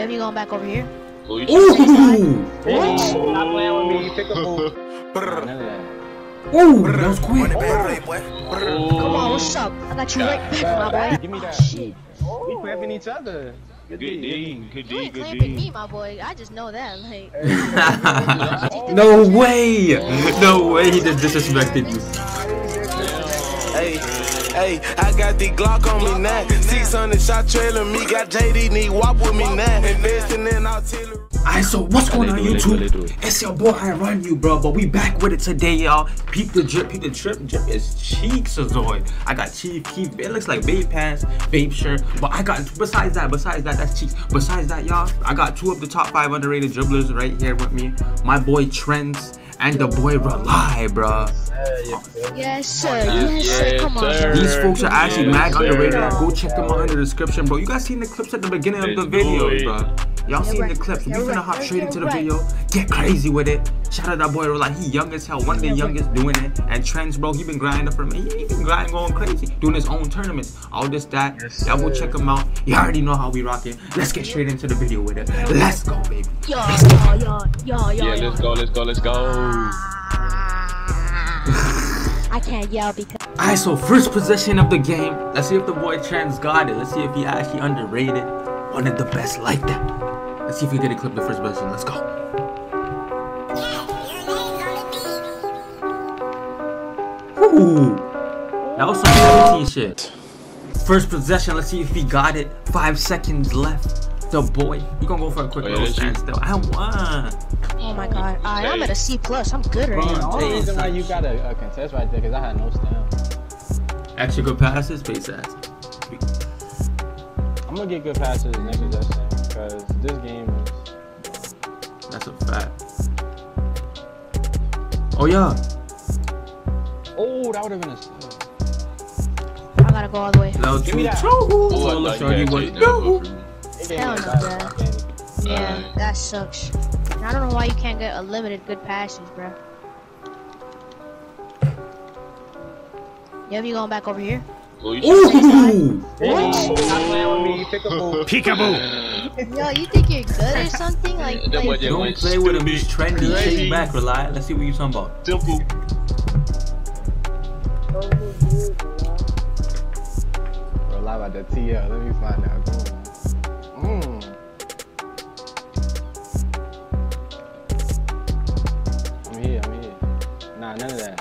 Yep, you going back over here? Ooh! Stop playing with me. Pick a boo. Brr. None of that. Ooh, that was quick. Run it back, boy. Come on, what's up? I got you right back, my boy. Give me that. Shit. We clapping each other. Good D, D, good You D, ain't good claiming me, D. my boy. I just know that. Like, no way! No way he just disrespected you. Hey, hey, I got the Glock on me now. 600 shot trailer, me got JD, need wop with me now. Investing in artillery. Alright, so what's going on Let it do it, let it do YouTube? It's your boy iRunYew, bro. But we back with it today, y'all. Peep the drip, peep the drip. Drip is cheeks, Azoid. I got Chief Keef. It looks like vape pants, vape shirt. But I got besides that, besides that, that's cheeks. Besides that, y'all, I got two of the top five underrated dribblers right here with me. My boy Trends and the boy Rely, bro. yes, sir. Yes, sir. Come on, sir. sir. These folks are actually Yes, mad sir. underrated. Go check them out in the description, bro. You guys seen the clips at the beginning of the Let's do videos, it. bro. Y'all seen the clips. We You're finna right. hop straight into the video. Get crazy with it. Shout out that boy, like he young as hell, one of the youngest doing it. And Trends, bro, he been grinding for me. He been grinding, going crazy, doing his own tournaments. All this, that. Y'all go check him out. You already know how we rocking. Let's get straight into the video with it. Let's go, baby. Yo, yo, yo, yo, yo, Yeah, let's go, let's go, let's go. I can't yell because Alright, so first possession of the game. Let's see if the boy Trends got it. Let's see if he actually underrated. One of the best like that. Let's see if we get a clip the first possession. Let's go. Ooh, that was some 17 shit. First possession. Let's see if he got it. Five seconds left. The boy, you gonna go for a quick Oh, yeah, little that's you. standstill. I won. Oh my god. Alright, I'm at a C plus. I'm good right Bro, now. The reason why you got a, a contest right there because I had no stamp. Extra good passes, face ass. I'm gonna get good passes next possession because this game is. That's a fact. Oh yeah. Oh, that would have been a steal. I gotta go all the way. Level Give me two. that. Ooh, Oh, I Solo thought shorty you had was Jake down no. for me. They gave Hell no, bad Dad. candy. Yeah, Alright. that sucks. I don't know why you can't get unlimited good passes, bro. Yep, you going back over here? Ooh, you Ooh. Stop playing with me. Pick a boo. Peekaboo. Yo, you think you're good or something? Like, That boy like Don't went play with him. He's stupid. trendy. Crazy. Shake back, rely. Let's see what you're talking about. Simple. Bro, live at the TL. Let me find out. Mm. I'm here. I'm here. Nah, none of that.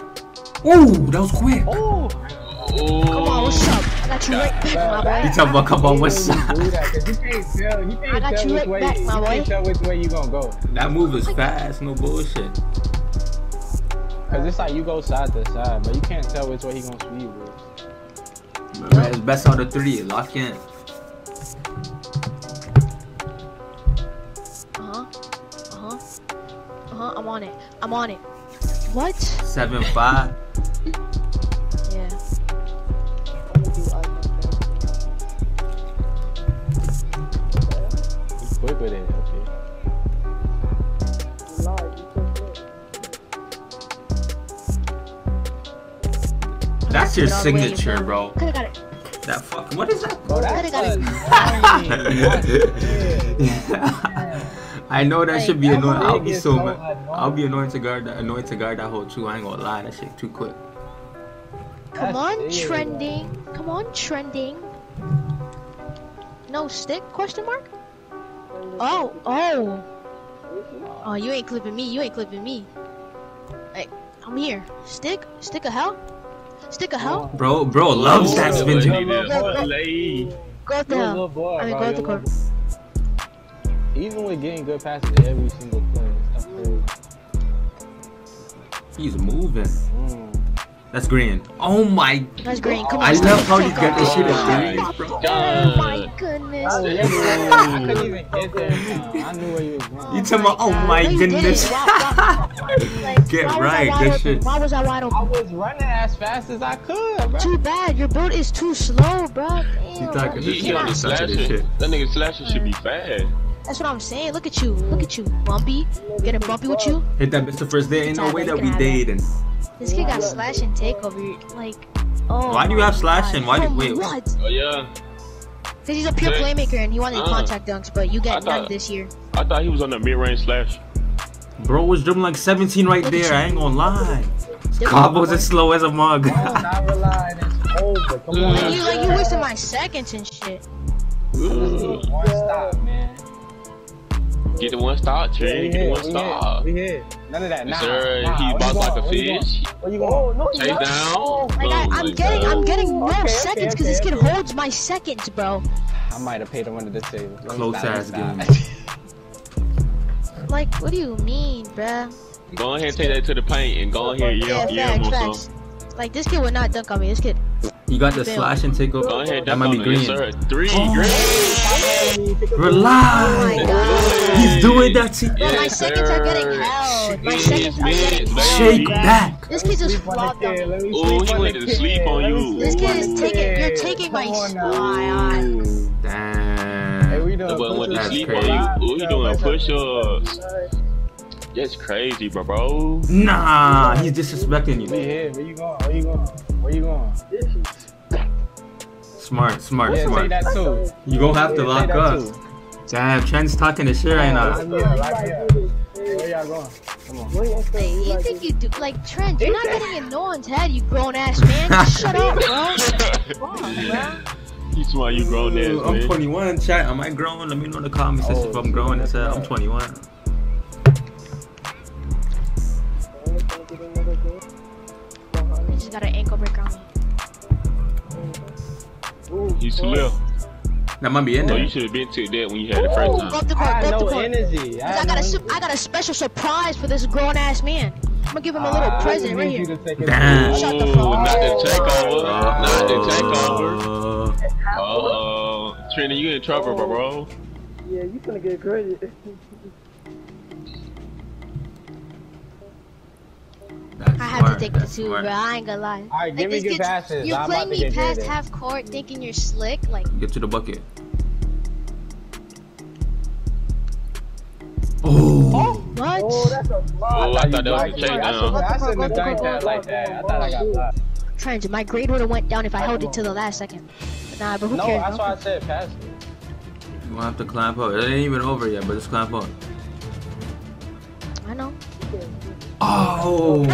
Ooh, that was quick. Oh. Ooh. come on, what's up? I got you right back, my You talking about come on, what's You up? do you can't tell. You I can't got tell you which right way. back, you my boy. can't tell which way you gonna go. That move is fast, no bullshit. Cause it's like you go side to side, but you can't tell which way he gonna speed with. Remember, it's best out of three. Lock in. Uh huh. Uh huh. Uh huh. I'm on it. I'm on it. What? Seven five. He's quick with it. Okay. That's your Get all way, signature, bro. Could've got it. That fuck. What is that? Bro, Could've got it. I know that should be Hey, annoying. I'll be so so mad. I'll be annoying to guard that, annoying to guard that hole too. I ain't gonna lie, that shit too quick. Come That's on, it. trending. Come on, trending. No stick? Question mark? Oh, oh. Oh, you ain't clipping me. You ain't clipping me. Hey, I'm here. Stick? Stick of hell? Stick of hell? Bro, bro loves that Oh, spin boy, jump. need that Go, go. out the hell. I mean, go out the court. Even with getting good passes every single play, that's crazy. He's moving. Mm. That's green. Oh my. That's green. Come on. I stick love it. how you got this shit Oh my in threes, bro. Oh my goodness. Oh, yeah, yeah, I couldn't even get there in. I knew where you was going. You talking about? Oh my No, goodness. Why- why- like, Get why was I right, wide good open? shit. Why was I wide open? I was running as fast as I could, bro. Too bad. Your build is too slow, bro. Damn, You talking He, this he on the shit. Such shit. That nigga slashing should be fast. That's what I'm saying. Look at you. Look at you. Bumpy. Getting bumpy with you. Hit that Mr. First Day. Ain't no way that we Can dating. This kid got slash and take over. Like, oh. Why do you have my slash and why do- oh From wait. What? Oh yeah. Cause he's a pure Yeah. playmaker and he wanted Uh. contact dunks, but you I get none this year. I thought he was on the mid-range slash. Bro was dribbling like 17 right there. I ain't gonna lie. Different, Combos as slow as a mug. Oh, not relying. It's over. Come on. Like you, like you wasting my seconds and shit. Ooh. One stop, man. Get the one stop, We Trent. Get the one We stop. We hit. None of that. Nah. Yes, sir. nah. Oh, he Where you boxed like a Where you going? fish. Where you going? No, Chase down. Like I, Boom. I'm getting, I'm getting no Okay, okay, seconds because this okay, kid okay. holds my seconds, bro. I might have paid him under the table. Close stop, ass game. Like, what do you mean, bruh? Go ahead and take that to the paint and go ahead and Yeah, yell, yell facts, facts. Like this kid would not dunk on me. This kid, You got the Fail. slash and take Go ahead, That might be green. Yes, sir. Three, Oh. green. Relax. Oh my God. He's doing that to Bro, my Yes, seconds are getting sir. held. My Yes, seconds are getting baby. Shake held. back. This kid just Sleep on the flopped on me. Let me Ooh, sleep he on went to sleep on you. This kid is taking- you're taking my Come spot. Damn. Hey, we doing That went to That's sleep crazy. on you. Ooh, he doing push-ups. That's crazy, bro, bro. Nah, he's disrespecting We you. here. Where you going? Where you going? Where you going? Smart, smart, Yeah, take smart. that too. You gonna have to Yeah, lock take up. too. Damn, Trent's talking to shit right now. me up, lock me up. Where y'all going? Come on. Hey, you think you do like Trent? You're not getting in no one's head, you grown ass man. Just shut up, bro. Come on, bro. He's smart, you grown ass, Ooh, I'm 21, chat. Am I grown? Let me know in the comment section if oh, I'm grown as hell. I'm 21. You just got an ankle break on me. He's too little. That might be in there. Oh, there. you should have been to that when you had the first Go time. up the I court, had go up the no court. energy. 'Cause I, I had got a, no I got a special surprise for this grown ass man. I'm gonna give him a little Ah, present right need you here. to take it Damn. Shut the fuck up. not the takeover. Not the takeover. Uh, Uh-oh. Trina, you in trouble, bro, bro. Yeah, you gonna get credit. that's I have smart, to take the two, smart. bro. I ain't gonna lie. All right, give me this good kid's- passes. You're I'm playing me past half court thinking you're slick. Like, Get to the bucket. Oh, what? Oh, that's a Oh. I thought that was a blocked me. I takedown. I shouldn't Go, have go, dunked go, that like go, that. go, I go, thought I go. got blocked. Trent, my grade would have went down if I held it till the last second. But nah, but who No, cares? that's why I said pass it. you gonna have to climb up. It ain't even over yet, but just climb up. I know. Oh,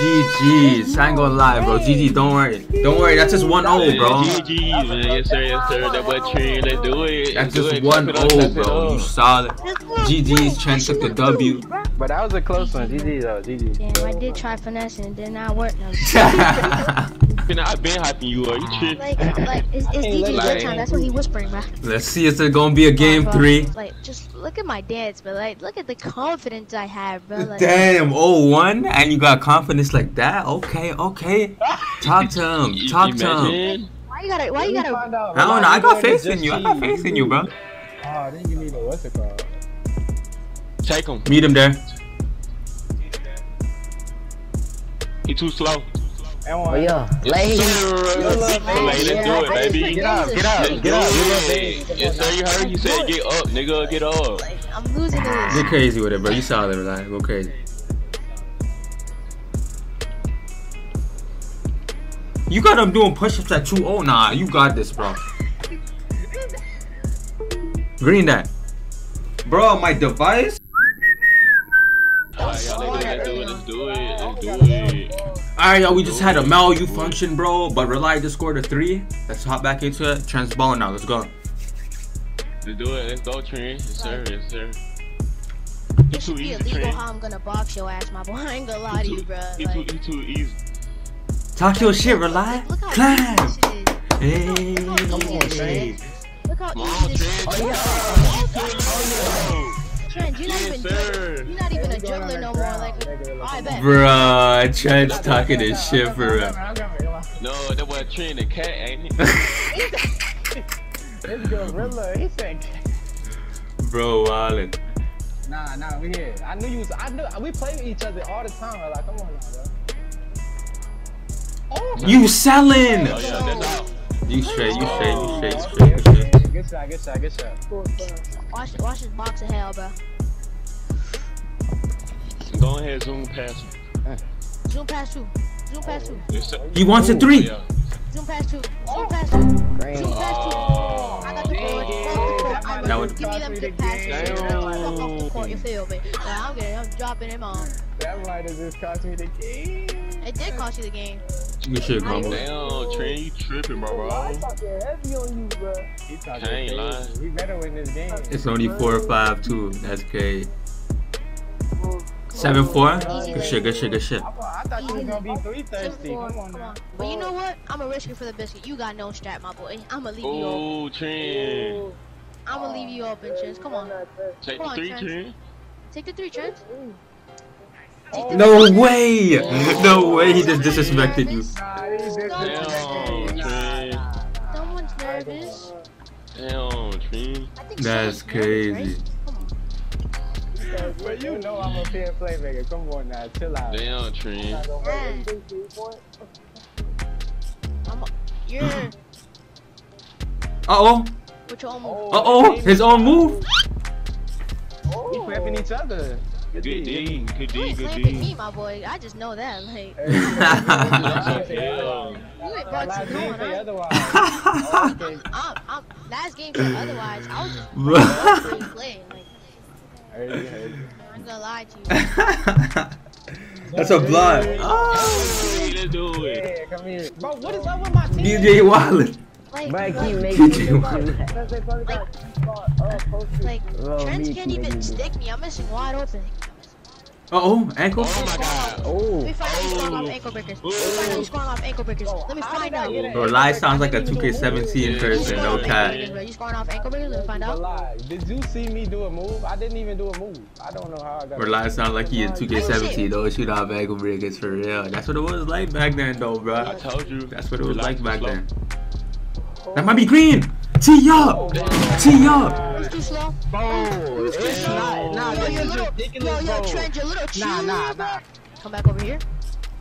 GG's. I ain't gonna lie, bro. GG, don't worry. Don't worry, that's just 1 0, bro. GG, man. Yes, sir, yes, sir. That boy Trina, let's do it. That's just it. 1 Clap it up, 0, bro. You up. solid. GG's, Trent took the W. But that was a close one. GG though. GG. Damn, I did try finessing, it did not work. No. Man, I've been hyping you up. You tripping. like, like, it's, it's DG's like- good time. That's what he whispering, bro. Let's see if it's gonna be a oh game Bro, three. Like, just look at my dance, but like, look at the confidence I have, bro. Like, Damn, 0-1, and you got confidence like that? Okay, okay. Talk to him. Talk to him. imagine? why you gotta, why you gotta? find out. I don't know. I You got doing faith in you. I just got cheat. faith in you, bro. Oh, ah, then you need a what's it called? Take him. Meet him there. He too slow. And one. Oh, yeah. Lay. Let's do it, baby. Get up, get up, Let's get do up. it. Yes, sir. You heard? He said, "Get up, nigga. Get up." Like, I'm losing Go this. crazy with it, bro. You saw solid, like, Go crazy. You got him doing push-ups at 2-0. Nah, you got this, bro. Green that. Bro, my device? Alright, y'all, we just had a malfunction, bro. But Rely just scored a three. Let's hop back into it. Trent's balling now. Let's go. Let's do it. Let's go, Trent. Yes, sir. Yes, sir. He It should too be easy, illegal Trent. how I'm gonna box your ass, my boy. I ain't gonna lie to you, too, bro. he too, Like, he too easy. Talk your shit, Rely. look how Climb. easy this shit is. Hey. Look how easy this is. Look how Come on, oh, easy this Oh, is. Trent, you're not Yes, even sir. you're not even a dribbler no more. Like, I bet. Bruh, Trent's talking this shit for real. No, that was Trent the cat, ain't it? It's gorilla. He said. Bro, wildin'. Nah, nah, we here. I knew you was. I knew we play with each other all the time. Like, come on now, bro. Oh, You selling? Oh, yeah, that's out. You straight, you straight, you straight, you straight, you straight. Good shot, good shot, good shot. Watch, watch this box of hell, bro. Go ahead, zoom past him. Zoom past two. Zoom past two. Yes. He wants a three. Yeah. Zoom past two. Zoom oh. past two. Zoom Green. past two. Oh, off the court. Fuck the court. I'm That gonna was- give me them good passes. Damn. Fuck off the court, you feel me? Like, I'm getting, I'm dropping him on. That might have just cost me the game. It did cost you the game. Good shit, Grumble. Damn, Trent, you tripping, bro, bro. I'm fucking heavy on you, bro. He talking Can't crazy. lie. We better win this game. It's only four or five too. That's great. Seven oh, four. Good shit. Good shit. Good shit. I, I thought you was gonna be three Seven thirsty. four. Come on Come now. on. But you know what? I'm gonna risk it for the biscuit. You got no strap, my boy. I'm gonna leave you open. Oh, Trent. I'm gonna leave you open, Chance. Come on. Take Come the on, three, Trent. Trent. Take the three, Trent. No way. No way. He just disrespected you. Damn, Trent. Someone's nervous. Damn, Trent. I think That's crazy. right? Come on. But you know I'm a fair playmaker. Come on now, chill out. Damn, Trent. Man, I'm a, you're Uh oh. with your own move. Uh oh. His own move. We prepping each other. Good D, good You D, good claiming D. my boy. I just know that. Like, Damn. you ain't brought Last you game on. say I, otherwise. Oh, okay. I'm, I'm, last game said otherwise. I was just playing, playing. Like, Heard you, heard you. I'm not gonna lie to you. That's a blood. Let's do it. Yeah, come here. Bro, what is up with my team? DJ Wallet. Like, But like, keep making DJ it. Wallet. like Oh, Trent can't even me stick me. I'm missing wide open. Uh oh. Ankle. Oh my god. Let Oh, me find out who's off ankle breakers. Let me find out off ankle breakers. Let me find out. Bro, Live sounds like a 2K17 person. No cap. You scoring off ankle breakers? Let me find out. did you see me do a move? I didn't even do a move. I don't know how I got Bro, Live sounds like he in 2K17. Don't shoot off ankle breakers for real. That's what it was like back then, though, bro. I told you. That's what it was like back slow. Then. That might be green. Tee up. Oh, Tee up. It's too slow. Bro, it's not. Nah, this you're is little. Yo, ridiculous, yo, bro. Trent, you're little Nah, nah, nah. Come back over here.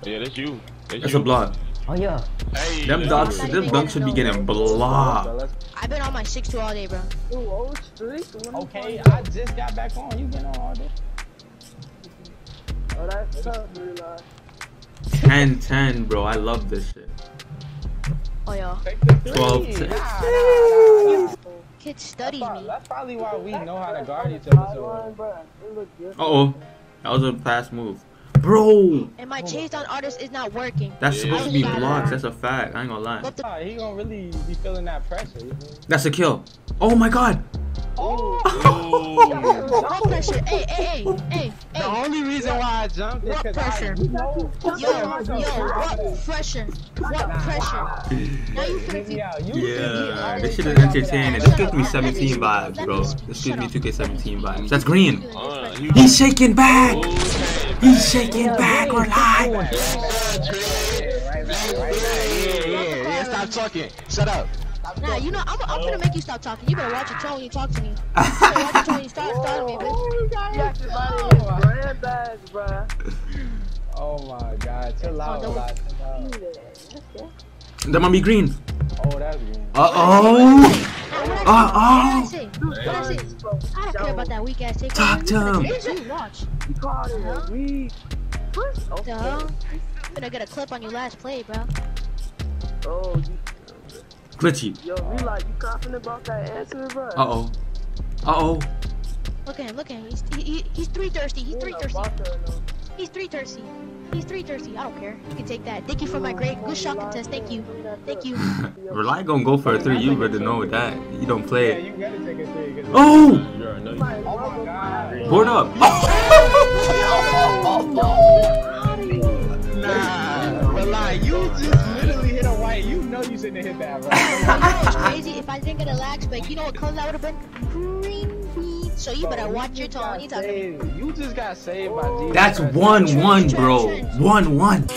Yeah, that's you. That's, That's you. a block. oh yeah. Hey, Them let's dogs, do it. them dunks should be getting blocked. I've been on my 6-2 all day, bro. Ooh, oh, old streak. Okay, I just got back on. You been on all day. Oh, that's tough, really. like. 10 10, bro. I love this shit. Oh, yo. Take the three. 12 Nah, to- nah, nah, nah. Kid studies That's, me. that's probably why we know how to guard each other so well. Bro. It look good. Uh oh. That was a fast move. Bro, And my chase down artist is not working. that's Yeah. supposed to be blocks. That's a fact. I ain't gonna lie. Nah, he gonna really be feeling that pressure. That's a kill. Oh my god. Ooh. What pressure? Hey, hey, hey, hey, The only reason why I jumped is because pressure? I. Yo, yo, what pressure? What pressure? Now you finna me out. You Yeah, this shit is entertaining. This gives me 17 vibes, bro. This gives me 2K17 vibes. That's green. He's shaking back. He's shaking back. We're live. Right back, right back, right back. Yeah, yeah, stop talking. Shut up. Nah, you know, I'm, I'm gonna make you stop talking. You better watch your tone when you talk to me. You better watch your tone when you start talking to me, bitch. Everybody is grand bags, bro. Oh my god, chill out, don't- chill out. That might be green. Oh, that's green. Uh oh. What Uh I say? What I say? I don't care about that weak ass take. Talk to him. You watch. You called it a week. The hell? I'm gonna get a clip on your last play, bro. Oh, you, Glitchy. yo, you like, you confident about that answer, bro? Uh oh. Uh oh. Look at him, look at him. He's, he, he- he's three thirsty. He's three thirsty. He's three thirsty. He's three thirsty. I don't care. You can take that. Thank you for my great good shot contest. Thank you. Thank you. Rely gonna go for a three. You better know that. You don't Yeah, play. you gotta take a three. 'cause- Oh. You already know Oh my god. Board up. Nah, but like, you just shouldn't hit that, you know crazy? If I didn't get a lag spike, you know what color that would have been? Green. So you bro, better watch you your tone. You talking? You just got saved by That's 1-1, one, one, bro. One, one.